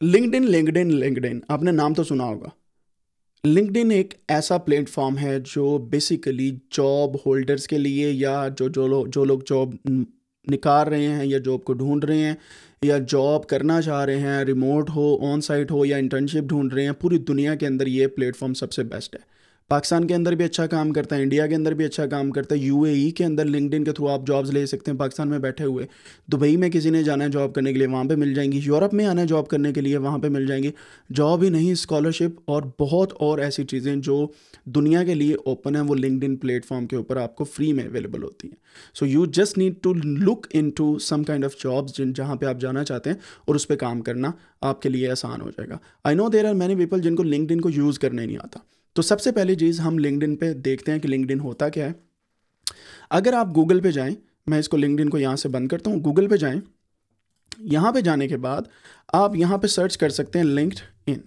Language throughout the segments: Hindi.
लिंकडिन लिंकडिन लिंकडिन आपने नाम तो सुना होगा। लिंकडिन एक ऐसा प्लेटफॉर्म है जो बेसिकली जॉब होल्डर्स के लिए या जो जो लोग जो लोग जॉब निकाल रहे हैं या जॉब को ढूंढ रहे हैं या जॉब करना चाह रहे हैं रिमोट हो ऑन साइट हो या इंटर्नशिप ढूंढ रहे हैं, पूरी दुनिया के अंदर ये प्लेटफॉर्म सबसे बेस्ट है। पाकिस्तान के अंदर भी अच्छा काम करता है, इंडिया के अंदर भी अच्छा काम करता है यूएई के अंदर लिंकडिन के थ्रू आप जॉब्स ले सकते हैं, पाकिस्तान में बैठे हुए। दुबई में किसी ने जाना है जॉब करने के लिए, वहाँ पे मिल जाएँगी। यूरोप में आना है जॉब करने के लिए, वहाँ पे मिल जाएँगी। जॉब ही नहीं स्कॉलरशिप और बहुत और ऐसी चीज़ें जो दुनिया के लिए ओपन है, वो लिंकड प्लेटफॉर्म के ऊपर आपको फ्री में अवेलेबल होती हैं। So you just need to look into some kind of jobs जिन, जहाँ पर आप जाना चाहते हैं और उस पर काम करना आपके लिए आसान हो जाएगा। I know there are many people जिनको लिंकड को यूज़ करने नहीं आता। तो सबसे पहली चीज़ हम लिंकड पे देखते हैं कि लिंकड होता क्या है। अगर आप गूगल पे जाएँ, मैं इसको लिंकड को यहाँ से बंद करता हूँ गूगल पे जाएँ, यहाँ पे जाने के बाद आप यहाँ पे सर्च कर सकते हैं लिंक्ड इन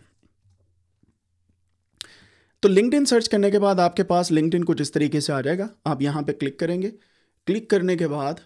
तो लिंकड सर्च करने के बाद आपके पास लिंकड कुछ इस तरीके से आ जाएगा। आप यहाँ पे क्लिक करेंगे। क्लिक करने के बाद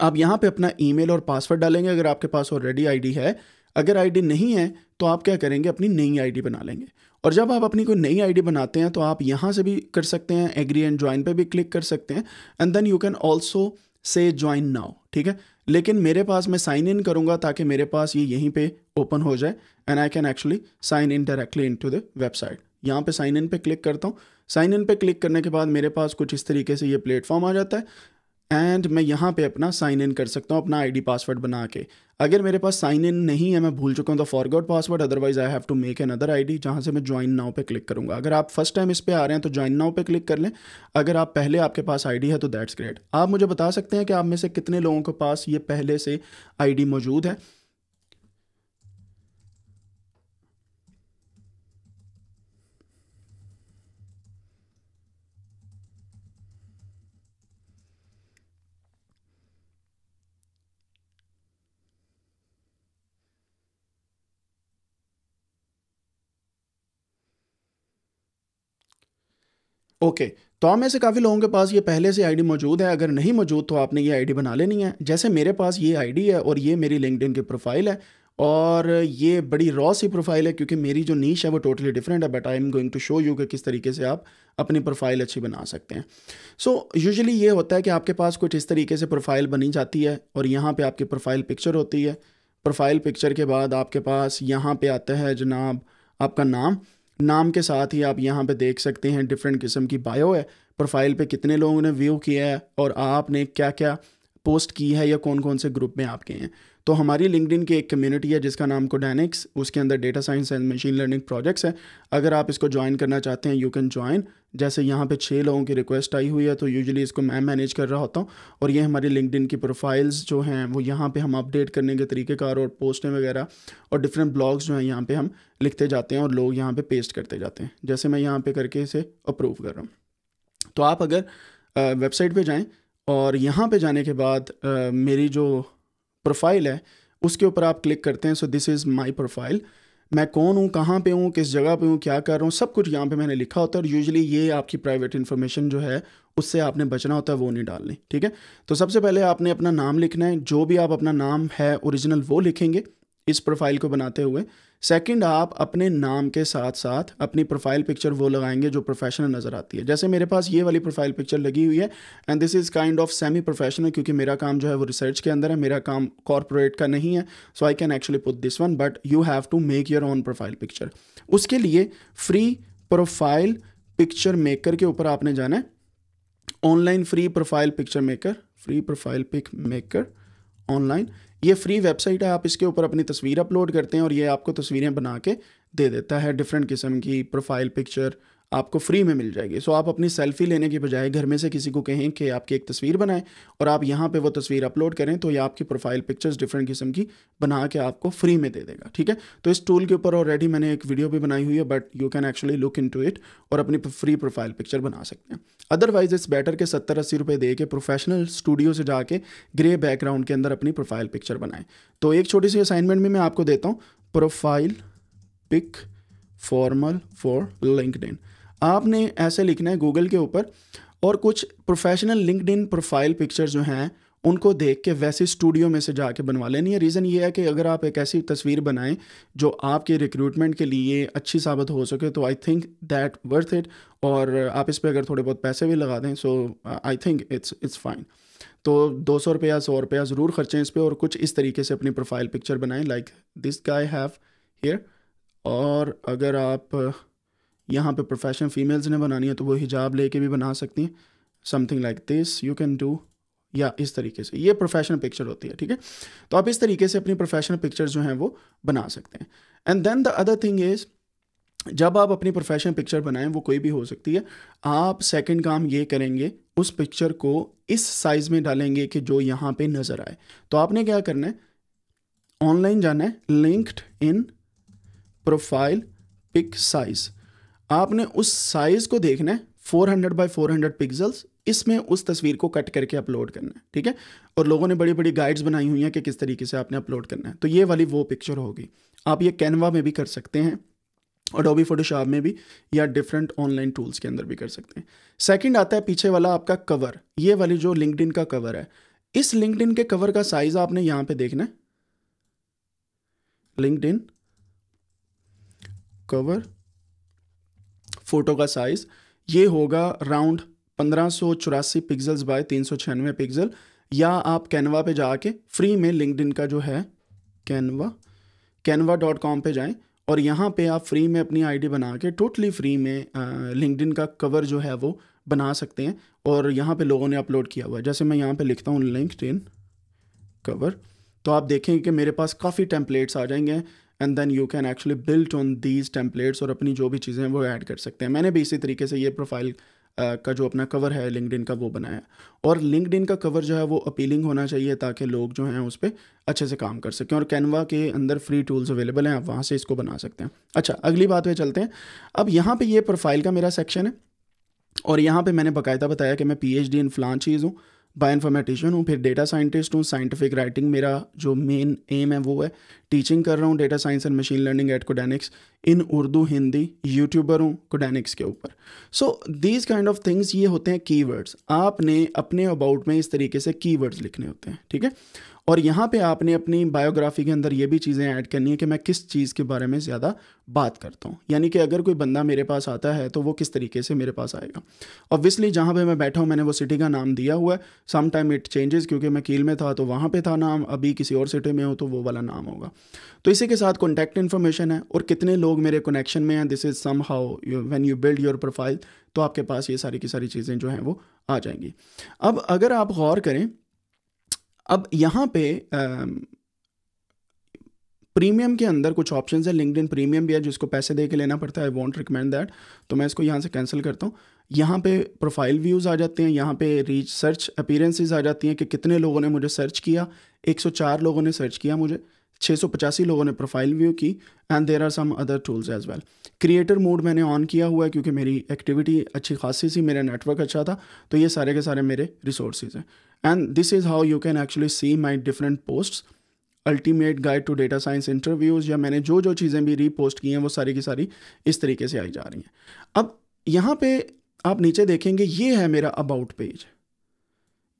आप यहाँ पे अपना ईमेल और पासवर्ड डालेंगे, अगर आपके पास ऑलरेडी आईडी है। अगर आईडी नहीं है तो आप क्या करेंगे? अपनी नई आईडी बना लेंगे। और जब आप अपनी कोई नई आईडी बनाते हैं तो आप यहाँ से भी कर सकते हैं एग्री एंड ज्वाइन पे भी क्लिक कर सकते हैं and then you can also say join now ठीक है? लेकिन मेरे पास मैं साइन इन करूँगा ताकि मेरे पास ये यहीं पे ओपन हो जाए and I can actually sign in directly into the website यहाँ पे साइन इन पे क्लिक करता हूँ। साइन इन पे क्लिक करने के बाद मेरे पास कुछ इस तरीके से ये प्लेटफॉर्म आ जाता है। एंड मैं यहाँ पे अपना साइन इन कर सकता हूँ अपना आईडी पासवर्ड बना के। अगर मेरे पास साइन इन नहीं है, मैं भूल चुका हूँ तो forgot password otherwise I have to make another I D जहाँ से मैं ज्वाइन नाउ पे क्लिक करूँगा। अगर आप फ़र्स्ट टाइम इस पर आ रहे हैं तो ज्वाइन नाउ पे क्लिक कर लें। अगर आप पहले आपके पास आईडी है तो दैट्स ग्रेट आप मुझे बता सकते हैं कि आप में से कितने लोगों के पास ये पहले से आईडी मौजूद है? ओके तो आप में से काफ़ी लोगों के पास ये पहले से आईडी मौजूद है। अगर नहीं मौजूद तो आपने ये आईडी बना लेनी है। जैसे मेरे पास ये आईडी है और ये मेरी लिंकडिन की प्रोफ़ाइल है और ये बड़ी रॉ सी प्रोफ़ाइल है क्योंकि मेरी जो नीच है वो टोटली डिफरेंट है but I am going to show you कि किस तरीके से आप अपनी प्रोफ़ाइल अच्छी बना सकते हैं। सो so, यूजुअली ये होता है कि आपके पास कुछ इस तरीके से प्रोफ़ाइल बनी जाती है और यहाँ पे आपकी प्रोफ़ाइल पिक्चर होती है। प्रोफ़ाइल पिक्चर के बाद आपके पास यहाँ पे आता है जनाब आपका नाम। नाम के साथ ही आप यहाँ पे देख सकते हैं डिफरेंट किस्म की बायो है प्रोफ़ाइल पे कितने लोगों ने व्यू किया है और आपने क्या क्या पोस्ट की है या कौन कौन से ग्रुप में आपके हैं। तो हमारी लिंकडिन की एक कम्युनिटी है जिसका नाम कोडेनिक्स उसके अंदर data science and machine learning projects है। अगर आप इसको ज्वाइन करना चाहते हैं यू कैन ज्वाइन जैसे यहाँ पे छः लोगों की रिक्वेस्ट आई हुई है तो यूजुअली इसको मैं मैनेज कर रहा होता हूँ। और ये हमारी लिंकडिन की प्रोफाइल्स जो हैं वो यहाँ पे हम अपडेट करने के तरीक़ेकार और पोस्टें वगैरह और डिफरेंट ब्लॉग्स जो हैं यहाँ पे हम लिखते जाते हैं और लोग यहाँ पे पेस्ट करते जाते हैं। जैसे मैं यहाँ पे करके इसे अप्रूव कर रहा हूँ। तो आप अगर वेबसाइट पर जाएँ और यहाँ पर जाने के बाद आ, मेरी जो प्रोफ़ाइल है, उसके ऊपर आप क्लिक करते हैं so this is my profile मैं कौन हूँ, कहाँ पे हूँ, किस जगह पे हूँ, क्या कर रहा हूँ, सब कुछ यहाँ पे मैंने लिखा होता है और यूजली ये आपकी प्राइवेट इन्फॉर्मेशन जो है, उससे आपने बचना होता है, वो नहीं डालनी, ठीक है? तो सबसे पहले आपने अपना नाम लिखना है, जो भी आप अपना नाम है ओरिजिनल वो लिखेंगे, इस प्रोफ़ाइल को बनाते हुए। सेकंड आप अपने नाम के साथ साथ अपनी प्रोफ़ाइल पिक्चर वो लगाएँगे जो प्रोफेशनल नज़र आती है। जैसे मेरे पास ये वाली प्रोफ़ाइल पिक्चर लगी हुई है and this is kind of semi professional क्योंकि मेरा काम जो है वो रिसर्च के अंदर है, मेरा काम कॉरपोरेट का नहीं है so I can actually put this one but you have to make your own profile picture उसके लिए फ्री प्रोफ़ाइल पिक्चर मेकर के ऊपर आपने जाना है। Online free profile picture maker free profile pic maker online ये फ्री वेबसाइट है, आप इसके ऊपर अपनी तस्वीर अपलोड करते हैं और ये आपको तस्वीरें बना के दे देता है डिफरेंट किस्म की प्रोफ़ाइल पिक्चर आपको फ्री में मिल जाएगी। सो आप अपनी सेल्फी लेने के बजाय घर में से किसी को कहें कि आपकी एक तस्वीर बनाएँ और आप यहाँ पे वो तस्वीर अपलोड करें तो ये आपकी प्रोफ़ाइल पिक्चर्स डिफरेंट किस्म की बना के आपको फ्री में दे देगा, ठीक है? तो इस टूल के ऊपर ऑलरेडी मैंने एक वीडियो भी बनाई हुई है but you can actually look in it और अपनी फ्री प्रोफ़ाइल पिक्चर बना सकते हैं। अदरवाइज़ इट्स बेटर के सत्तर अस्सी रुपये दे के प्रोफेशनल स्टूडियो से जाके ग्रे बैकग्राउंड के अंदर अपनी प्रोफ़ाइल पिक्चर बनाएँ। तो एक छोटी सी असाइनमेंट में मैं आपको देता हूँ profile pic formal for LinkedIn आपने ऐसे लिखना है गूगल के ऊपर और कुछ professional LinkedIn profile picture जो हैं, उनको देख के वैसे स्टूडियो में से जाके बनवा लेनी है रीज़न ये है कि अगर आप एक ऐसी तस्वीर बनाएँ जो आपके रिक्रूटमेंट के लिए अच्छी साबित हो सके तो I think that worth it और आप इस पर अगर थोड़े बहुत पैसे भी लगा दें so I think it's it's fine तो दो सौ रुपया सौ रुपया ज़रूर खर्चें इस पर और कुछ इस तरीके से अपनी प्रोफ़ाइल पिक्चर बनाएँ like this guy have here और अगर आप यहाँ पे प्रोफेशनल फीमेल्स ने बनानी है तो वो हिजाब लेके भी बना सकती हैं। Something like this you can do या इस तरीके से। ये प्रोफेशनल पिक्चर होती है, ठीक है? तो आप इस तरीके से अपनी प्रोफेशनल पिक्चर जो हैं, वो बना सकते हैं। And then the other thing is जब आप अपनी प्रोफेशनल पिक्चर बनाएँ, वो कोई भी हो सकती है। आप सेकंड काम ये करेंगे, उस पिक्चर को इस साइज़ में डालेंगे कि जो यहाँ पे नज़र आए। तो आपने क्या करना है? ऑनलाइन जाना है LinkedIn profile pic size आपने उस साइज़ को देखना है 400 हंड्रेड बाई फोर पिक्सल्स इसमें उस तस्वीर को कट करके अपलोड करना है, ठीक है? और लोगों ने बड़ी बड़ी गाइड्स बनाई हुई हैं कि किस तरीके से आपने अपलोड करना है। तो ये वाली वो पिक्चर होगी। आप ये कैनवा में भी कर सकते हैं अडोबी फोटोशॉप में भी, या डिफरेंट ऑनलाइन टूल्स के अंदर भी कर सकते हैं। सेकंड आता है पीछे वाला आपका कवर ये वाली जो लिंकड का कवर है, इस लिंकड के कवर का साइज़ आपने यहाँ पे देखना है। लिंकड कवर फ़ोटो का साइज़ ये होगा राउंड पंद्रह सौ चौरासी पिक्सल्स बाय तीन सौ छियानवे पिक्सल या आप कैनवा पे जाके फ्री में लिंकड का जो है कैनवा कैनवा डॉट कॉम पर जाएँ, और यहाँ पे आप फ्री में अपनी आईडी बना के टोटली फ्री में लिंकडिन का कवर जो है वो बना सकते हैं, और यहाँ पे लोगों ने अपलोड किया हुआ है। जैसे मैं यहाँ पे लिखता हूँ लिंकड कवर तो आप देखेंगे कि मेरे पास काफ़ी टेम्पलेट्स आ जाएँगे and then you can actually built on these templates और अपनी जो भी चीज़ें हैं वो ऐड कर सकते हैं। मैंने भी इसी तरीके से ये प्रोफ़ाइल का जो अपना कवर है लिंकड का वो बनाया और लिंकड का कवर जो है वो अपीलिंग होना चाहिए ताकि लोग जो हैं उस पर अच्छे से काम कर सकें। और कैनवा के अंदर फ्री टूल्स अवेलेबल हैं, आप वहाँ से इसको बना सकते हैं। अच्छा अगली बात पे चलते हैं। अब यहाँ पे ये प्रोफ़ाइल का मेरा सेक्शन है। और यहाँ पे मैंने बाकायदा बताया कि मैं पी एच डी इन फलान चीज़ हूँ। बायो इन्फॉर्मेटिशियन हूँ, फिर डेटा साइंटिस्ट हूँ साइंटिफिक राइटिंग मेरा जो मेन एम है वो है। टीचिंग कर रहा हूँ data science and machine learning at Codanics in Urdu Hindi YouTuber हूँ कोडेनिक्स के ऊपर। So these kind of things ये होते हैं कीवर्ड्स आपने अपने अबाउट में इस तरीके से कीवर्ड्स लिखने होते हैं, ठीक है? और यहाँ पे आपने अपनी बायोग्राफी के अंदर ये भी चीज़ें ऐड करनी है कि मैं किस चीज़ के बारे में ज़्यादा बात करता हूँ। यानी कि अगर कोई बंदा मेरे पास आता है तो वो किस तरीके से मेरे पास आएगा। ऑब्वियसली जहाँ पे मैं बैठा हूँ, मैंने वो सिटी का नाम दिया हुआ है। सम टाइम इट चेंजेस क्योंकि मैं कील में था तो वहाँ पर था नाम। अभी किसी और सिटी में हो तो वो वाला नाम होगा। तो इसी के साथ कॉन्टैक्ट इन्फॉर्मेशन है और कितने लोग मेरे कनेक्शन में हैं। This is some how when you build your profile तो आपके पास ये सारी की सारी चीज़ें जो हैं, वो आ जाएँगी। अब अगर आप गौर करें अब यहाँ पे प्रीमियम के अंदर कुछ ऑप्शंस है लिंकड प्रीमियम भी है, जिसको पैसे दे के लेना पड़ता है आई वॉन्ट रिकमेंड दैट तो मैं इसको यहाँ से कैंसिल करता हूँ। यहाँ पे प्रोफ़ाइल व्यूज़ आ जाते हैं, यहाँ पे रीच सर्च अपीरेंसेस आ जाती हैं कि कितने लोगों ने मुझे सर्च किया 104 लोगों ने सर्च किया मुझे छः सौ पचासी लोगों ने प्रोफ़ाइल व्यू की and there are some other tools as well creator mode मैंने ऑन किया हुआ है, क्योंकि मेरी एक्टिविटी अच्छी खासी सी, मेरा नेटवर्क अच्छा था तो ये सारे के सारे मेरे रिसोर्सेज हैं। And this is how you can actually see my different post ultimate guide to data science interviews या मैंने जो जो चीज़ें भी रीपोस्ट की हैं, वो सारी की सारी इस तरीके से आई जा रही हैं। अब यहाँ पे आप नीचे देखेंगे, ये है मेरा अबाउट पेज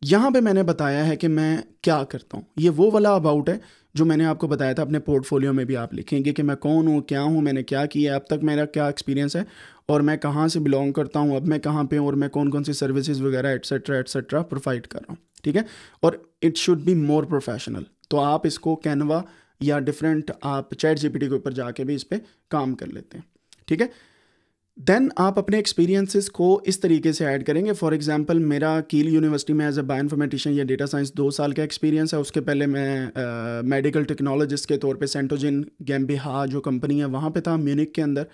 यहाँ पे मैंने बताया है कि मैं क्या करता हूँ। ये वो वाला अबाउट है, जो मैंने आपको बताया था, अपने पोर्टफोलियो में भी आप लिखेंगे कि मैं कौन हूँ, क्या हूँ, मैंने क्या किया अब तक मेरा क्या एक्सपीरियंस है, और मैं कहाँ से बिलोंग करता हूँ, अब मैं कहाँ पे हूँ, और मैं कौन कौन सी सर्विसेज़ वगैरह एट्सेट्रा एट्सेट्रा प्रोवाइड कर रहा हूँ। ठीक है? और it should be more professional तो आप इसको कैनवा या डिफरेंट आप चैट जीपीटी के ऊपर जाके भी इस पर काम कर लेते हैं ठीक है? देन आप अपने एक्सपीरियंसेस को इस तरीके से ऐड करेंगे। फॉर एग्जांपल मेरा कील यूनिवर्सिटी में एज अ बायो या डेटा साइंस दो साल का एक्सपीरियंस है। उसके पहले मैं मेडिकल uh, टेक्नोलॉजिस्ट के तौर पे सेंटोजिन गैम्बिहा जो कंपनी है वहाँ पे था म्यूनिक के अंदर।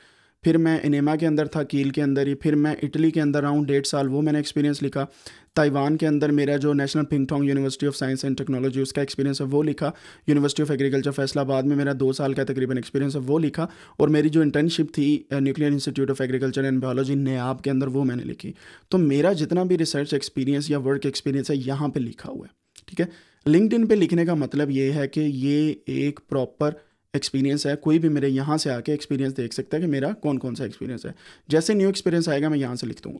फिर मैं इनेमा के अंदर था कील के अंदर ही। फिर मैं इटली के अंदर हूँ डेढ़ साल वो मैंने एक्सपीरियंस लिखा। ताइवान के अंदर मेरा जो national Pingtung university of science and technology, उसका एक्सपीरियंस है, वो लिखा। यूनिवर्सिटी ऑफ़ एग्रीकल्चर फैसलाबाद में मेरा दो साल का तकरीबन एक्सपीरियंस है, वो लिखा। और मेरी जो इंटर्नशिप थी nuclear institute of agriculture and biology NIAB के अंदर वो मैंने लिखी। तो मेरा जितना भी रिसर्च एक्सपीरियंस या वर्क एक्सपीरियंस है, यहाँ पर लिखा हुआ है, ठीक है? लिंकड पे लिखने का मतलब ये है कि ये एक प्रॉपर एक्सपीरियंस है। कोई भी मेरे यहाँ से आके एक्सपीरियंस देख सकता है कि मेरा कौन कौन सा एक्सपीरियंस है। जैसे न्यू एक्सपीरियंस आएगा, मैं यहाँ से लिख दूँगा।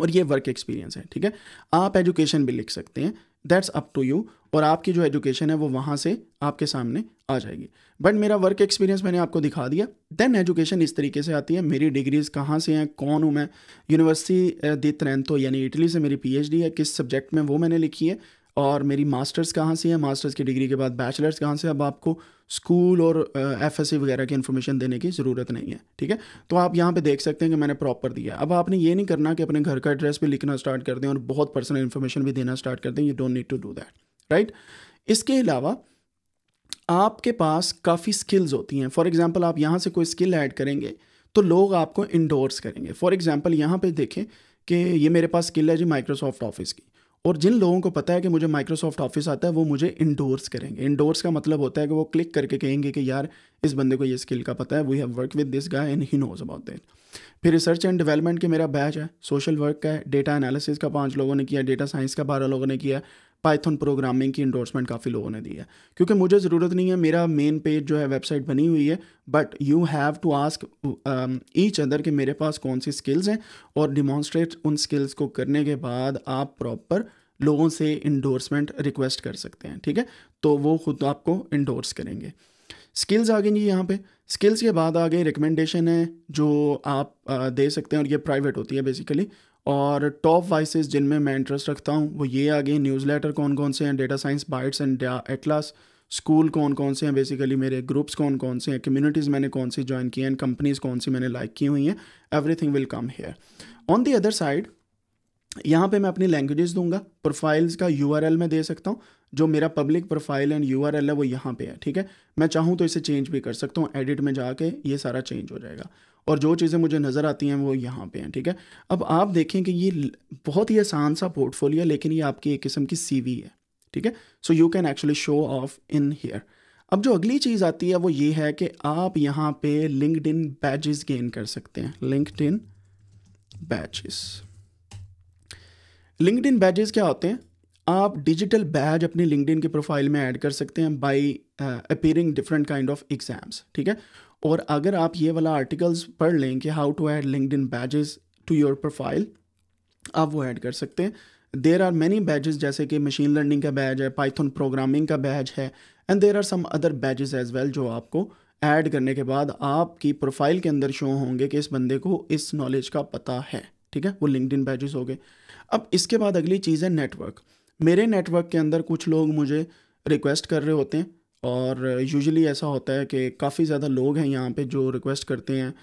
और ये वर्क एक्सपीरियंस है, ठीक है? आप एजुकेशन भी लिख सकते हैं दैट्स अप टू यू और आपकी जो एजुकेशन है वो वहाँ से आपके सामने आ जाएगी। बट मेरा वर्क एक्सपीरियंस मैंने आपको दिखा दिया देन एजुकेशन इस तरीके से आती है, मेरी डिग्रीज़ कहाँ से हैं, कौन हूँ मैं? यूनिवर्सिटी दी ट्रेंतो यानी इटली से मेरी पीएचडी है, किस सब्जेक्ट में वो मैंने लिखी है और मेरी मास्टर्स कहाँ से है? मास्टर्स की डिग्री के बाद बैचलर्स कहाँ से अब आपको स्कूल और एफ़ एस वगैरह की इन्फॉर्मेशन देने की ज़रूरत नहीं है, ठीक है? तो आप यहाँ पे देख सकते हैं कि मैंने प्रॉपर दिया अब आपने ये नहीं करना कि अपने घर का एड्रेस भी लिखना स्टार्ट कर दें और बहुत पर्सनल इन्फॉर्मेशन भी देना स्टार्ट कर दें। You don't need to do that right इसके अलावा आपके पास काफ़ी स्किल्स होती हैं। फॉर एग्ज़ाम्पल आप यहाँ से कोई स्किल ऐड करेंगे तो लोग आपको इंडोर्स करेंगे। फॉर एग्ज़ाम्पल यहाँ पर देखें कि ये मेरे पास स्किल है जी माइक्रोसॉफ्ट ऑफ़िस की। और जिन लोगों को पता है कि मुझे माइक्रोसॉफ्ट ऑफ़िस आता है, वो मुझे इंडोर्स करेंगे। इंडोर्स का मतलब होता है कि वो क्लिक करके कहेंगे कि यार, इस बंदे को ये स्किल का पता है we have work with this guy and he knows about that फिर रिसर्च एंड डेवलपमेंट के मेरा बैच है सोशल वर्क का है डेटा एनालिसिस का पाँच लोगों ने किया डेटा साइंस का बारह लोगों ने किया पाइथन प्रोग्रामिंग की इंडोर्समेंट काफ़ी लोगों ने दी है। क्योंकि मुझे ज़रूरत नहीं है मेरा मेन पेज जो है वेबसाइट बनी हुई है but you have to ask each other कि मेरे पास कौन सी स्किल्स हैं और डिमॉन्स्ट्रेट उन स्किल्स को करने के बाद आप प्रॉपर लोगों से इंडोर्समेंट रिक्वेस्ट कर सकते हैं ठीक है? तो वो खुद आपको इंडोर्स करेंगे। स्किल्स आ गई यहाँ पे। स्किल्स के बाद आ गए रिकमेंडेशन है जो आप आ, दे सकते हैं और ये प्राइवेट होती है बेसिकली और टॉप वाइसेस जिनमें मैं इंटरेस्ट रखता हूँ, वो ये आ गई न्यूज़ लेटर कौन कौन से हैं data science bytes and Atlas school कौन कौन से हैं बेसिकली मेरे ग्रुप्स कौन कौन से हैं कम्युनिटीज़ मैंने कौन सी ज्वाइन की हैं कंपनीज़ कौन सी मैंने लाइक की हुई हैं everything will come here on the other side यहाँ पे मैं अपनी लैंग्वेजेस दूँगा प्रोफाइल्स का यू में दे सकता हूँ, जो मेरा पब्लिक प्रोफ़ाइल एंड यूआरएल है वो यहाँ पे है, ठीक है? मैं चाहूँ तो इसे चेंज भी कर सकता हूँ एडिट में जाके ये सारा चेंज हो जाएगा। और जो चीज़ें मुझे नज़र आती हैं वो यहाँ पे हैं, ठीक है? अब आप देखें कि ये बहुत ही आसान सा पोर्टफोलियो है, लेकिन ये आपकी एक किस्म की सीवी है, ठीक है? So you can actually show off in here अब जो अगली चीज़ आती है वो ये है कि आप यहाँ पे लिंकड इन बैजेस गेन कर सकते हैं। LinkedIn batches LinkedIn badges क्या होते हैं? आप डिजिटल बैज अपनी लिंकड के प्रोफ़ाइल में ऐड कर सकते हैं by appearing different kind of exams ठीक है? और अगर आप ये वाला आर्टिकल्स पढ़ लें कि how to add LinkedIn badges to your profile आप वो ऐड कर सकते हैं। देर आर मैनी बैजेस जैसे कि मशीन लर्निंग का बैज है पाइथन प्रोग्रामिंग का बैज है and there are some other badges as well जो आपको ऐड करने के बाद आपकी प्रोफ़ाइल के अंदर शो होंगे कि इस बंदे को इस नॉलेज का पता है, ठीक है? वो लिंकड इन बैजेस हो गए। अब इसके बाद अगली चीज़ है नेटवर्क मेरे नेटवर्क के अंदर कुछ लोग मुझे रिक्वेस्ट कर रहे होते हैं और यूजुअली ऐसा होता है कि काफ़ी ज़्यादा लोग हैं यहाँ पे जो रिक्वेस्ट करते हैं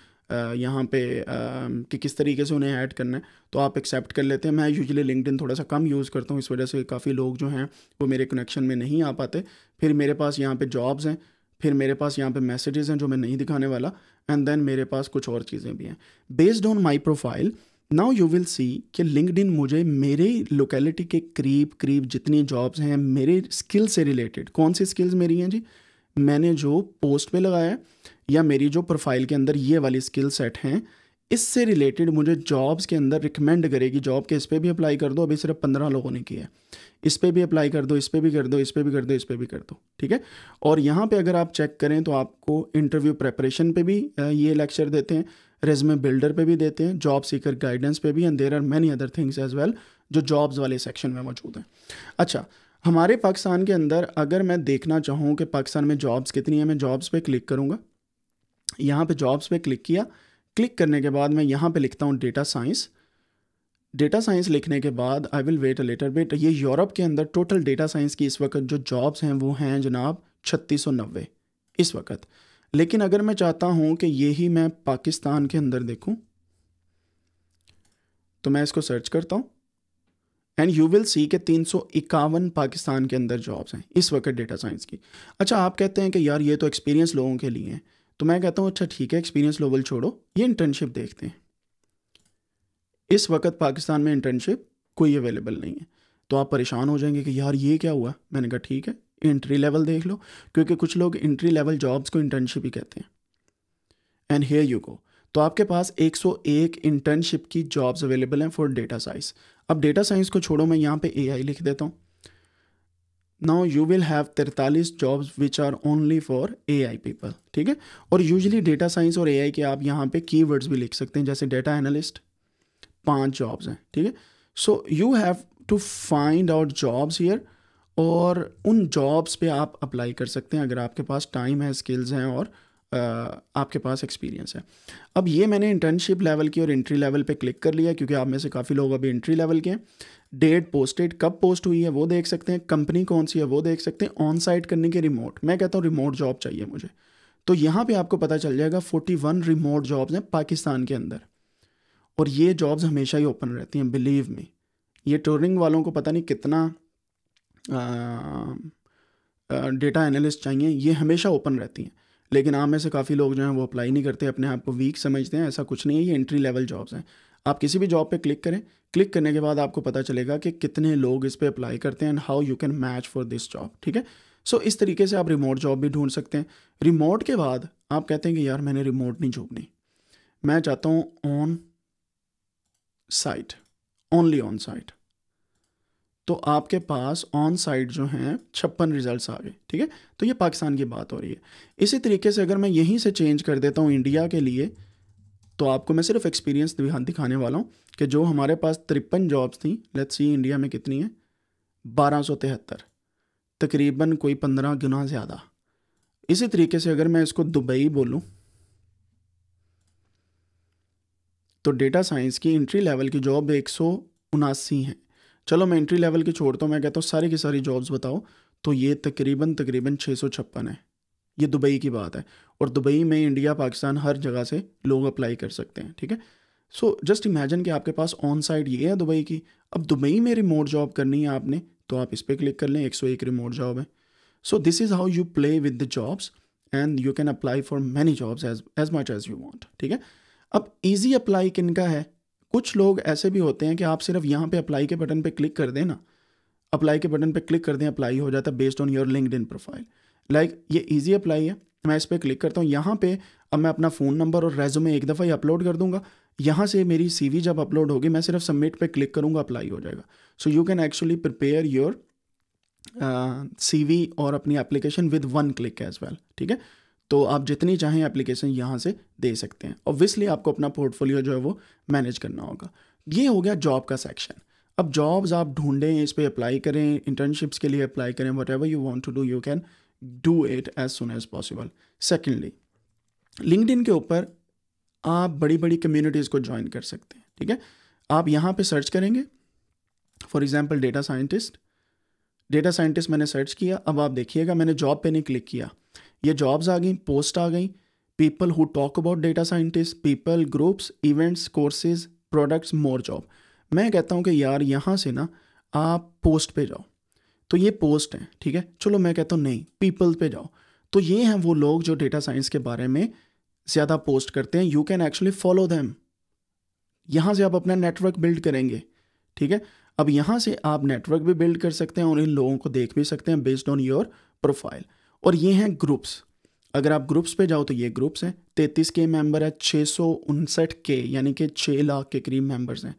यहाँ पे कि किस तरीके से उन्हें ऐड करना है तो आप एक्सेप्ट कर लेते हैं। मैं यूजुअली लिंकडिन थोड़ा सा कम यूज़ करता हूँ, इस वजह से काफ़ी लोग जो हैं वो मेरे कनेक्शन में नहीं आ पाते। फिर मेरे पास यहाँ पे जॉब्स हैं, फिर मेरे पास यहाँ पे मैसेजेस हैं जो मैं नहीं दिखाने वाला एंड देन मेरे पास कुछ और चीज़ें भी हैं। Based on my profile now you will see कि लिंकड मुझे मेरे लोकेलिटी के करीब करीब जितनी जॉब्स हैं, मेरे स्किल से रिलेटेड कौन सी स्किल्स मेरी हैं जी? मैंने जो पोस्ट पे लगाया या मेरी जो प्रोफ़ाइल के अंदर ये वाली स्किल सेट हैं, इससे रिलेटेड मुझे जॉब्स के अंदर रिकमेंड करेगी जॉब के इस पर भी अप्लाई कर दो। अभी सिर्फ़ पंद्रह लोगों ने किया है। इस पर भी अप्लाई कर दो, इस पर भी कर दो, इस पर भी कर दो, इस पर भी कर दो, ठीक है? और यहाँ पे अगर आप चेक करें तो आपको इंटरव्यू प्रेपरेशन पे भी ये लेक्चर देते हैं। रेजमे बिल्डर पे भी देते हैं जॉब सीकर गाइडेंस पे भी and there are many other things as well जो जॉब्स वाले सेक्शन में मौजूद हैं। अच्छा हमारे पाकिस्तान के अंदर अगर मैं देखना चाहूँ कि पाकिस्तान में जॉब्स कितनी है, मैं जॉब्स पे क्लिक करूँगा। यहाँ पे जॉब्स पे क्लिक किया क्लिक करने के बाद मैं यहाँ पे लिखता हूँ डेटा साइंस डेटा साइंस लिखने के बाद I will wait a little bit ये यूरोप के अंदर टोटल डेटा साइंस की इस वक्त जो जॉब्स हैं, वो हैं जनाब छत्तीस इस वक्त। लेकिन अगर मैं चाहता हूँ कि यही मैं पाकिस्तान के अंदर देखूँ तो मैं इसको सर्च करता हूँ। एंड यू विल सी के तीन सौ इक्यावन पाकिस्तान के अंदर जॉब्स हैं इस वक्त डेटा साइंस की। अच्छा आप कहते हैं कि यार ये तो एक्सपीरियंस लोगों के लिए हैं तो मैं कहता हूँ अच्छा ठीक है एक्सपीरियंस लेवल छोड़ो, ये इंटर्नशिप देखते हैं। इस वक्त पाकिस्तान में इंटर्नशिप कोई अवेलेबल नहीं है। तो आप परेशान हो जाएँगे कि यार ये क्या हुआ? मैंने कहा, ठीक है इंट्री लेवल देख लो, क्योंकि कुछ लोग इंट्री लेवल जॉब्स को इंटर्नशिप ही कहते हैं। एंड हेयर यू गो तो आपके पास 101 इंटर्नशिप की जॉब्स अवेलेबल हैं फॉर डेटा साइंस अब डेटा साइंस को छोड़ो, मैं यहाँ पे एआई लिख देता हूँ। नाउ यू विल हैव तैंतालीस jobs which are only for A I people ठीक है? और यूजली डेटा साइंस और ए आई के आप यहाँ पे कीवर्ड्स भी लिख सकते हैं, जैसे डेटा एनालिस्ट पाँच जॉब्स हैं, ठीक है? So you have to find out jobs here और उन जॉब्स पे आप अप्लाई कर सकते हैं अगर आपके पास टाइम है स्किल्स हैं और आपके पास एक्सपीरियंस है। अब ये मैंने इंटर्नशिप लेवल की और इंट्री लेवल पे क्लिक कर लिया क्योंकि आप में से काफ़ी लोग अभी इंट्री लेवल के हैं। डेट पोस्टेड कब पोस्ट हुई है वो देख सकते हैं कंपनी कौन सी है वो देख सकते हैं ऑन साइट करने के रिमोट मैं कहता हूँ रिमोट जॉब चाहिए मुझे। तो यहाँ पे आपको पता चल जाएगा फोर्टी वन रिमोट जॉब्स हैं पाकिस्तान के अंदर। और ये जॉब्स हमेशा ही ओपन रहती हैं बिलीव मी ये टूरिंग वालों को पता नहीं कितना डेटा एनालिस्ट चाहिए, ये हमेशा ओपन रहती हैं। लेकिन आप में से काफ़ी लोग जो हैं, वो अप्लाई नहीं करते, अपने आप को वीक समझते हैं, ऐसा कुछ नहीं है, ये एंट्री लेवल जॉब्स हैं। आप किसी भी जॉब पे क्लिक करें। क्लिक करने के बाद आपको पता चलेगा कि कितने लोग इस पर अप्लाई करते हैं and how you can match for this job ठीक है? सो इस तरीके से आप रिमोट जॉब भी ढूंढ सकते हैं। रिमोट के बाद आप कहते हैं कि, यार, मैंने रिमोट नहीं ढूंढनी मैं चाहता हूँ on site only on site तो आपके पास ऑन साइड जो हैं, छप्पन रिजल्ट्स आ गए, ठीक है? तो ये पाकिस्तान की बात हो रही है। इसी तरीके से अगर मैं यहीं से चेंज कर देता हूँ इंडिया के लिए तो आपको मैं सिर्फ़ एक्सपीरियंस दिखाने वाला हूँ कि जो हमारे पास तिरपन जॉब्स थी लेट्स सी इंडिया में कितनी है? बारह सौ तिहत्तर। तकरीबन कोई पंद्रह गुना ज़्यादा। इसी तरीके से अगर मैं इसको दुबई बोलूँ तो डेटा साइंस की इंट्री लेवल की जॉब एक सौ उनासी है। चलो मैं एंट्री लेवल की छोड़ता हूँ, मैं कहता हूँ सारी की सारी जॉब्स बताओ तो ये तकरीबन तकरीबन छः सौ छप्पन है। ये दुबई की बात है और दुबई में इंडिया पाकिस्तान हर जगह से लोग अप्लाई कर सकते हैं, ठीक है? सो जस्ट इमेजिन कि आपके पास ऑन साइड ये है दुबई की। अब दुबई में रिमोट जॉब करनी है आपने तो आप इस पर क्लिक कर लें, एक सौ एक रिमोट जॉब है। So this is how you play with the jobs and you can apply for many jobs as as much as you want ठीक है? अब ईजी अप्लाई किन का है? कुछ लोग ऐसे भी होते हैं कि आप सिर्फ़ यहाँ पे अप्लाई के बटन पे क्लिक कर दें ना। अप्लाई के बटन पे क्लिक कर दें अप्लाई हो जाता है based on your LinkedIn profile like ये ईजी अप्लाई है। मैं इस पर क्लिक करता हूँ। यहाँ पे अब मैं अपना फ़ोन नंबर और रेजोमे एक दफ़ा ही अपलोड कर दूँगा। यहाँ से मेरी सीवी जब अपलोड होगी, मैं सिर्फ़ सबमिट पे क्लिक करूँगा अप्लाई हो जाएगा। So you can actually prepare your CV और अपनी application with one click as well ठीक है? तो आप जितनी चाहें एप्लीकेशन यहाँ से दे सकते हैं। ऑब्वियसली आपको अपना पोर्टफोलियो जो है वो मैनेज करना होगा। ये हो गया जॉब का सेक्शन अब जॉब्स आप ढूंढें, इस पर अप्लाई करें इंटर्नशिप्स के लिए अप्लाई करें whatever you want to do you can do it as soon as possible secondly LinkedIn के ऊपर आप बड़ी बड़ी कम्युनिटीज़ को ज्वाइन कर सकते हैं, ठीक है? आप यहाँ पे सर्च करेंगे। For example data scientist data scientist मैंने सर्च किया। अब आप देखिएगा, मैंने जॉब पे नहीं क्लिक किया। ये जॉब्स आ गई पोस्ट आ गई। People who talk about data scientist people groups events courses products more job मैं कहता हूँ कि यार यहाँ से ना आप पोस्ट पे जाओ। तो ये पोस्ट हैं, ठीक है? चलो मैं कहता हूँ नहीं पीपल पे जाओ। तो ये हैं वो लोग जो डेटा साइंस के बारे में ज़्यादा पोस्ट करते हैं। You can actually follow them यहाँ से आप अपना नेटवर्क बिल्ड करेंगे, ठीक है? अब यहाँ से आप नेटवर्क भी बिल्ड कर सकते हैं और इन लोगों को देख भी सकते हैं बेस्ड ऑन योर प्रोफ़ाइल और ये हैं ग्रुप्स अगर आप ग्रुप्स पे जाओ तो ये ग्रुप्स हैं। तैतीस के मेंबर है छः सौ उनसठ के, यानी कि छः लाख के करीब मेंबर्स हैं।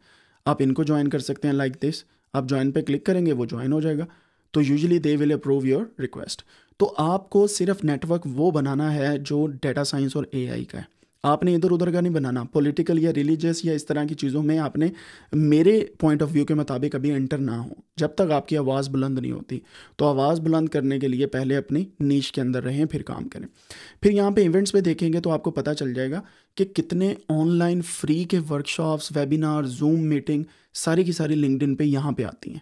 आप इनको ज्वाइन कर सकते हैं लाइक like दिस आप ज्वाइन पे क्लिक करेंगे, वो ज्वाइन हो जाएगा। तो usually they will approve your request तो आपको सिर्फ़ नेटवर्क वो बनाना है जो डेटा साइंस और एआई का है। आपने इधर उधर का नहीं बनाना। पॉलिटिकल या रिलीजियस या इस तरह की चीज़ों में आपने मेरे पॉइंट ऑफ़ व्यू के मुताबिक अभी एंटर ना हो। जब तक आपकी आवाज़ बुलंद नहीं होती तो आवाज़ बुलंद करने के लिए पहले अपनी नीच के अंदर रहें, फिर काम करें। फिर यहाँ पे इवेंट्स पे देखेंगे तो आपको पता चल जाएगा कि कितने ऑनलाइन फ्री के वर्कशॉप्स वेबिनार जूम मीटिंग सारी की सारी लिंकड पे यहाँ पर आती हैं।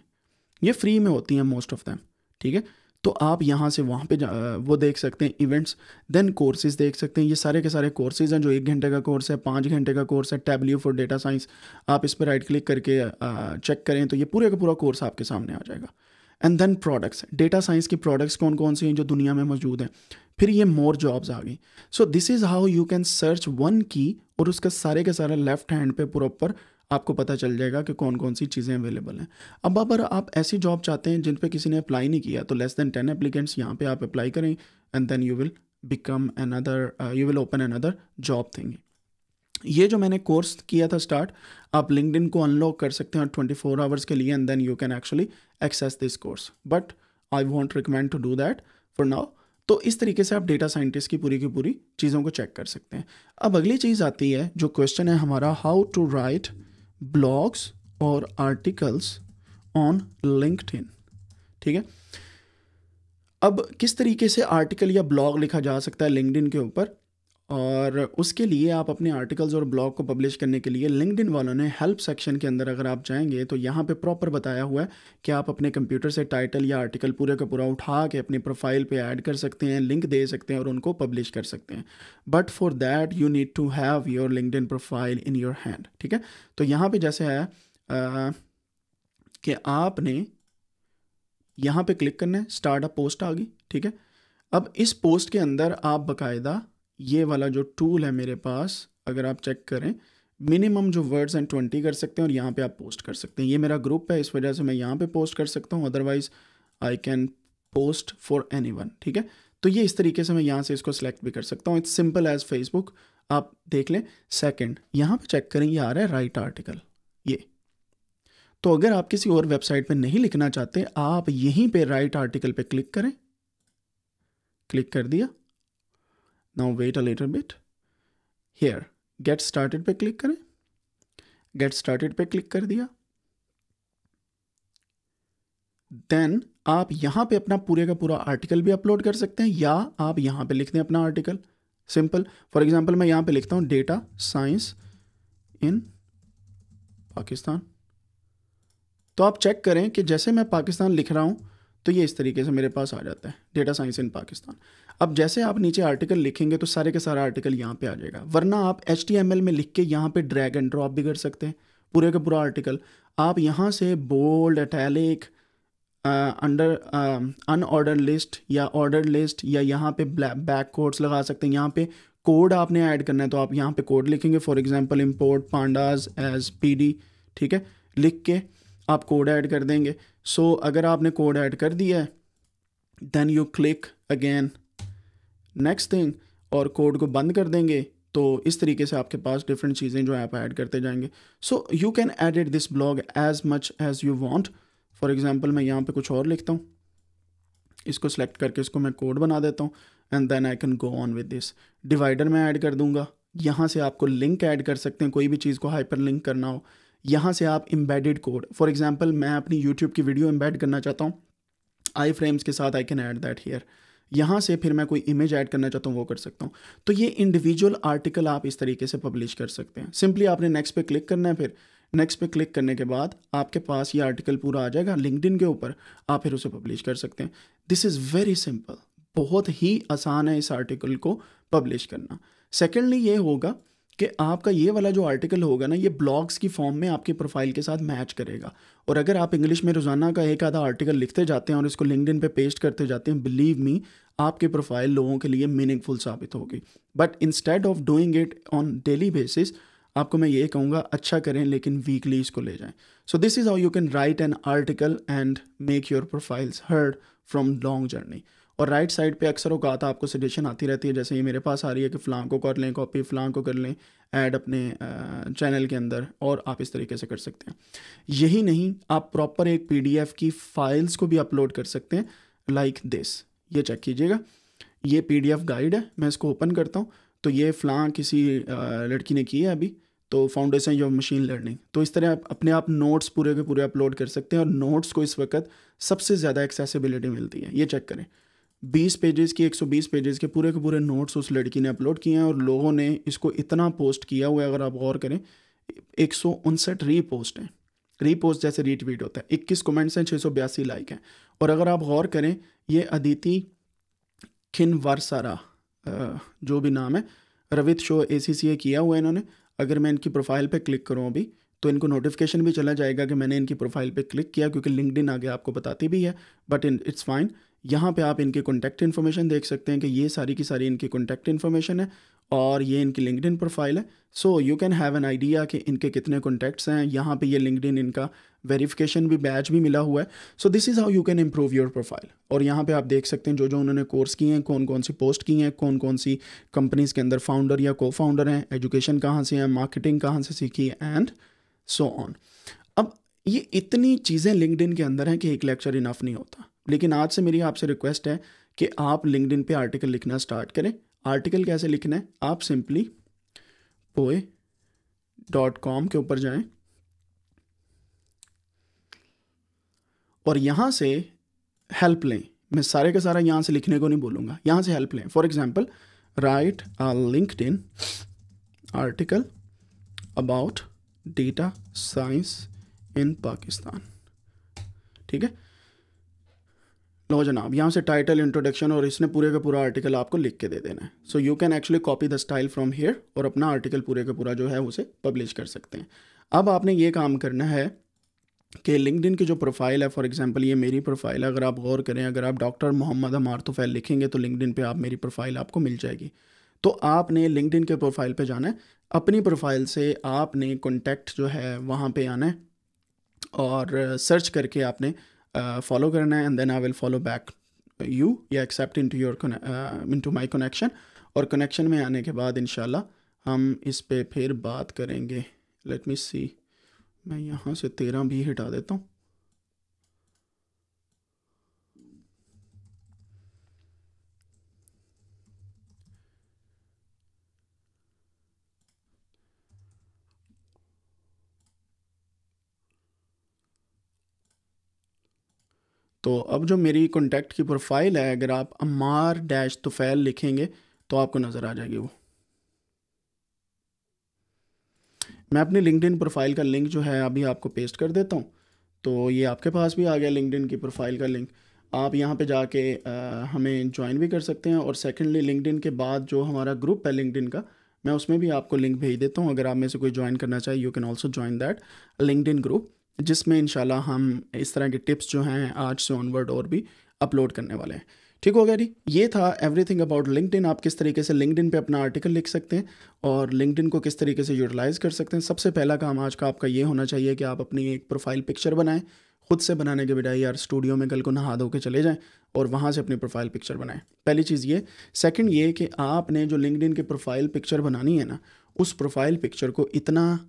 ये फ्री में होती हैं मोस्ट ऑफ़ दैम ठीक है? तो आप यहाँ से वहाँ पे वो देख सकते हैं इवेंट्स देन कोर्सेज देख सकते हैं। ये सारे के सारे कोर्सेज हैं जो एक घंटे का कोर्स है, पाँच घंटे का कोर्स है टैबल्यू फॉर डेटा साइंस आप इस पर राइट क्लिक करके चेक करें तो ये पूरे का पूरा कोर्स आपके सामने आ जाएगा। And then products data science की प्रोडक्ट्स कौन कौन सी हैं जो दुनिया में मौजूद हैं? फिर ये मोर जॉब्स आ गई। So this is how you can search one की और उसका सारे के सारे लेफ़्ट हैंड पे प्रॉपर आपको पता चल जाएगा कि कौन कौन सी चीज़ें अवेलेबल हैं। अब अगर आप ऐसी जॉब चाहते हैं जिन पे किसी ने अप्लाई नहीं किया तो लेस देन टेन एप्लीकेंट्स यहाँ पे आप अप्लाई करें and then you will become another you will open another job thing ये जो मैंने कोर्स किया था स्टार्ट आप लिंकड को अनलॉक कर सकते हैं ट्वेंटी फोर आवर्स के लिए and then you can actually access this course but I want recommend to do that for now तो इस तरीके से आप डेटा साइंटिस्ट की पूरी की पूरी चीज़ों को चेक कर सकते हैं। अब अगली चीज़ आती है जो क्वेश्चन है हमारा हाउ टू राइट ब्लॉग्स और आर्टिकल्स ऑन लिंक्डइन ठीक है? अब किस तरीके से आर्टिकल या ब्लॉग लिखा जा सकता है लिंकडिन के ऊपर? और उसके लिए आप अपने आर्टिकल्स और ब्लॉग को पब्लिश करने के लिए लिंकडिन वालों ने हेल्प सेक्शन के अंदर अगर आप जाएँगे तो यहाँ पे प्रॉपर बताया हुआ है कि आप अपने कंप्यूटर से टाइटल या आर्टिकल पूरे का पूरा उठा के अपनी प्रोफ़ाइल पे ऐड कर सकते हैं लिंक दे सकते हैं और उनको पब्लिश कर सकते हैं। But for that you need to have your LinkedIn profile in your hand ठीक है? तो यहाँ पर जैसे है कि आपने यहाँ पर क्लिक करना है स्टार्ट अ पोस्ट आ गई, ठीक है? अब इस पोस्ट के अंदर आप बाकायदा ये वाला जो टूल है मेरे पास, अगर आप चेक करें मिनिमम जो वर्ड्स हैं ट्वेंटी कर सकते हैं और यहाँ पे आप पोस्ट कर सकते हैं। ये मेरा ग्रुप है, इस वजह से मैं यहाँ पे पोस्ट कर सकता हूँ otherwise I can post for any ठीक है? तो ये इस तरीके से मैं यहाँ से इसको सेलेक्ट भी कर सकता हूँ। इट्स सिंपल एज फेसबुक आप देख लें। सेकेंड यहाँ पर चेक करें, ये आ रहा है राइट आर्टिकल ये। तो अगर आप किसी और वेबसाइट पे नहीं लिखना चाहते, आप यहीं पे राइट आर्टिकल पे क्लिक करें। क्लिक कर दिया। Now wait a little bit here get started पे क्लिक करें। गेट स्टार्टेड पे क्लिक कर दिया। देन आप यहाँ पे अपना पूरे का पूरा आर्टिकल भी अपलोड कर सकते हैं, या आप यहाँ पे लिख दें अपना आर्टिकल सिंपल फॉर एग्जांपल मैं यहाँ पे लिखता हूँ डेटा साइंस इन पाकिस्तान तो आप चेक करें कि जैसे मैं पाकिस्तान लिख रहा हूँ तो ये इस तरीके से मेरे पास आ जाता है डेटा साइंस इन पाकिस्तान अब जैसे आप नीचे आर्टिकल लिखेंगे तो सारे के सारा आर्टिकल यहाँ पे आ जाएगा, वरना आप एचटीएमएल में लिख के यहाँ पे ड्रैग एंड ड्रॉप भी कर सकते हैं, पूरे का पूरा आर्टिकल आप यहाँ से bold italic under unordered list या ऑर्डर लिस्ट या यहाँ पे बैक कोड्स लगा सकते हैं। यहाँ पे कोड आपने ऐड करना है तो आप यहाँ पे कोड लिखेंगे for example import pandas as PD ठीक है? लिख के आप कोड ऐड कर देंगे। सो so, अगर आपने कोड ऐड कर दिया है then you click again next thing और कोड को बंद कर देंगे तो इस तरीके से आपके पास डिफरेंट चीज़ें जो आप ऐड करते जाएँगे। So you can edit this blog as much as you want for example मैं यहाँ पे कुछ और लिखता हूँ। इसको सेलेक्ट करके इसको मैं कोड बना देता हूँ and then I can go on with this divider मैं ऐड कर दूँगा। यहाँ से आपको लिंक ऐड कर सकते हैं कोई भी चीज़ को हाइपर लिंक करना हो। यहाँ से आप इम्बेडेड कोड फॉर एग्ज़ाम्पल मैं अपनी यूट्यूब की वीडियो इम्बेड करना चाहता हूँ आई फ्रेम्स के साथ I can add that here यहाँ से फिर मैं कोई इमेज ऐड करना चाहता हूँ, वो कर सकता हूँ। तो ये इंडिविजुअल आर्टिकल आप इस तरीके से पब्लिश कर सकते हैं। सिंपली आपने नेक्स्ट पे क्लिक करना है फिर। नेक्स्ट पे क्लिक करने के बाद आपके पास ये आर्टिकल पूरा आ जाएगा लिंकडिन के ऊपर, आप फिर उसे पब्लिश कर सकते हैं। दिस इज़ वेरी सिंपल बहुत ही आसान है इस आर्टिकल को पब्लिश करना। सेकेंडली ये होगा कि आपका ये वाला जो आर्टिकल होगा ना, ये ब्लॉग्स की फॉर्म में आपके प्रोफ़ाइल के साथ मैच करेगा। और अगर आप इंग्लिश में रोज़ाना का एक आधा आर्टिकल लिखते जाते हैं और इसको लिंकडिन पे पेस्ट करते जाते हैं बिलीव मी आपके प्रोफ़ाइल लोगों के लिए मीनिंगफुल साबित होगी। But instead of doing it on daily basis आपको मैं ये कहूँगा अच्छा करें, लेकिन वीकली इसको ले जाएँ। So this is how you can write an article and make your profiles heard from long journey और राइट साइड पे अक्सर औकात आपको सजेशन आती रहती है, जैसे ये मेरे पास आ रही है कि फ़लाँ को कर लें कॉपी फ़लाँ को कर लें ऐड अपने चैनल के अंदर और आप इस तरीके से कर सकते हैं। यही नहीं, आप प्रॉपर एक पीडीएफ की फ़ाइल्स को भी अपलोड कर सकते हैं लाइक दिस ये चेक कीजिएगा। ये पीडीएफ गाइड है, मैं इसको ओपन करता हूँ। तो ये फ़लाँ किसी लड़की ने की है अभी तो फाउंडेशन ऑफ़ मशीन लर्निंग तो इस तरह आप अपने आप नोट्स पूरे के पूरे अपलोड कर सकते हैं और नोट्स को इस वक्त सबसे ज़्यादा एक्सेसिबिलिटी मिलती है। ये चेक करें। बीस पेजेस की, एक सौ बीस पेजेस के पूरे के पूरे नोट्स उस लड़की ने अपलोड किए हैं और लोगों ने इसको इतना पोस्ट किया हुआ है, अगर आप गौर करें, एक सौ उनसठ री पोस्ट हैं। री पोस्ट जैसे रीट्वीट होता है, इक्कीस कमेंट्स हैं छः सौ बयासी लाइक हैं। और अगर आप गौर करें, ये अदिति खिन वारसारा जो भी नाम है, रवित शो ए सी सी ए किया हुआ है इन्होंने। अगर मैं इनकी प्रोफ़ाइल पे क्लिक करूँ अभी तो इनको नोटिफिकेशन भी चला जाएगा कि मैंने इनकी प्रोफ़ाइल पे क्लिक किया, क्योंकि लिंकड आगे आपको बताती भी है बट इन इट्स फाइन यहाँ पे आप इनके कॉन्टैक्ट इन्फॉर्मेशन देख सकते हैं कि ये सारी की सारी इनकी कॉन्टैक्ट इन्फॉर्मेशन है और ये इनकी लिंकड प्रोफ़ाइल है। So you can have an idea कि इनके कितने कॉन्टैक्ट्स हैं। यहाँ पे ये लिंकड इनका वेरिफिकेशन भी बैच भी मिला हुआ है। So this is how you can improve your profile और यहाँ पे आप देख सकते हैं जो जो उन्होंने कोर्स किए हैं कौन कौन सी पोस्ट की हैं कौन कौन सी कंपनीज़ के अंदर फाउंडर या को फाउंडर हैं एजुकेशन कहाँ से हैं मार्केटिंग कहाँ से सीखी है एंड सो ऑन अब ये इतनी चीज़ें लिंकड के अंदर हैं कि एक लेक्चर इनफ नहीं होता। लेकिन आज से मेरी आपसे रिक्वेस्ट है कि आप लिंकड पे आर्टिकल लिखना स्टार्ट करें। आर्टिकल कैसे लिखना है? आप सिंपली पोए डॉट कॉम के ऊपर जाएँ। और यहाँ से हेल्प लें। मैं सारे का सारा यहाँ से लिखने को नहीं बोलूँगा। यहाँ से हेल्प लें। For example write a LinkedIn article about data science in Pakistan ठीक है? लो जनाब यहाँ से टाइटल इंट्रोडक्शन और इसने पूरे का पूरा आर्टिकल आपको लिख के दे देना है। So you can actually copy the style from here और अपना आर्टिकल पूरे का पूरा जो है उसे पब्लिश कर सकते हैं। अब आपने ये काम करना है कि लिंकडिन की जो प्रोफ़ाइल है फॉर एग्जांपल ये मेरी प्रोफ़ाइल है, अगर आप गौर करें, अगर आप डॉक्टर मोहम्मद अमार तुफ़ैल लिखेंगे तो लिंकडिन पे आप मेरी प्रोफ़ाइल आपको मिल जाएगी। तो आपने लिंकडिन के प्रोफ़ाइल पे जाना है, अपनी प्रोफ़ाइल से आपने कॉन्टैक्ट जो है वहाँ पे आना है और सर्च करके आपने फॉलो करना है and then I will follow back you या accept in to your in to my connection और कनेक्शन में आने के बाद इन हम इस पर फिर बात करेंगे। लेट मी सी मैं यहाँ से तेरह भी हटा देता हूँ। तो अब जो मेरी कॉन्टैक्ट की प्रोफ़ाइल है, अगर आप अमार डैश तुफ़ैल लिखेंगे तो आपको नज़र आ जाएगी वो। मैं अपनी लिंकडिन प्रोफ़ाइल का लिंक जो है, अभी आपको पेस्ट कर देता हूँ। तो ये आपके पास भी आ गया लिंकडिन की प्रोफ़ाइल का लिंक आप यहाँ पे जाके हमें ज्वाइन भी कर सकते हैं और सेकेंडली लिंकडिन के बाद जो हमारा ग्रुप है लिंकडिन का, मैं उसमें भी आपको लिंक भेज देता हूँ। अगर आप में से कोई ज्वाइन करना चाहे you can also join that LinkedIn group जिसमें इन हम इस तरह के टिप्स जो हैं आज से ऑनवर्ड और भी अपलोड करने वाले हैं। ठीक हो गया जी? ये था एवरीथिंग अबाउट लिंकड आप किस तरीके से लिंकड पे अपना आर्टिकल लिख सकते हैं और लिंकड को किस तरीके से यूटिलाइज़ कर सकते हैं। सबसे पहला काम आज का आपका ये होना चाहिए कि आप अपनी एक प्रोफ़ाइल पिक्चर बनाएँ। खुद से बनाने के बजाय यार स्टूडियो में कल को नहा धो के चले जाएँ और वहाँ से अपनी प्रोफ़ाइल पिक्चर बनाएँ। पहली चीज़ ये। सेकंड ये कि आपने जो लिंकड के प्रोफ़ाइल पिक्चर बनानी है ना, उस प्रोफ़ाइल पिक्चर को इतना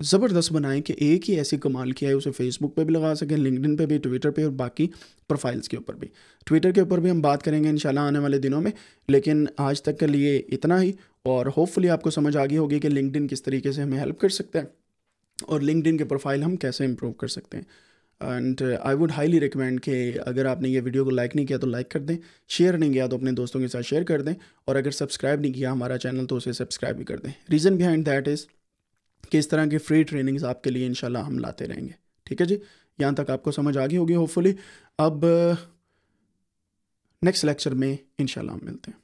ज़बरदस्त बनाएँ कि एक ही ऐसी कमाल किया है उसे फेसबुक पे भी लगा सकें लिंकडिन पे भी ट्विटर पे और बाकी प्रोफाइल्स के ऊपर भी। ट्विटर के ऊपर भी हम बात करेंगे इंशाल्लाह आने वाले दिनों में, लेकिन आज तक के लिए इतना ही, और होपफुली आपको समझ आ गई होगी कि लिंकडिन किस तरीके से हमें हेल्प कर सकता है, और लिंकडिन के प्रोफ़ाइल हम कैसे इम्प्रूव कर सकते हैं। And I would highly recommend कि अगर आपने ये वीडियो को लाइक नहीं किया तो लाइक कर दें शेयर नहीं किया तो अपने दोस्तों के साथ शेयर कर दें, और अगर सब्सक्राइब नहीं किया हमारा चैनल तो उसे सब्सक्राइब भी कर दें। रीज़न बिहाइंड दैट इज़ कि इस तरह की फ्री ट्रेनिंग्स आपके लिए इंशाल्लाह हम लाते रहेंगे। ठीक है जी? यहाँ तक आपको समझ आ गई होगी होपफुली अब नेक्स्ट लेक्चर में इनशाला हम मिलते हैं।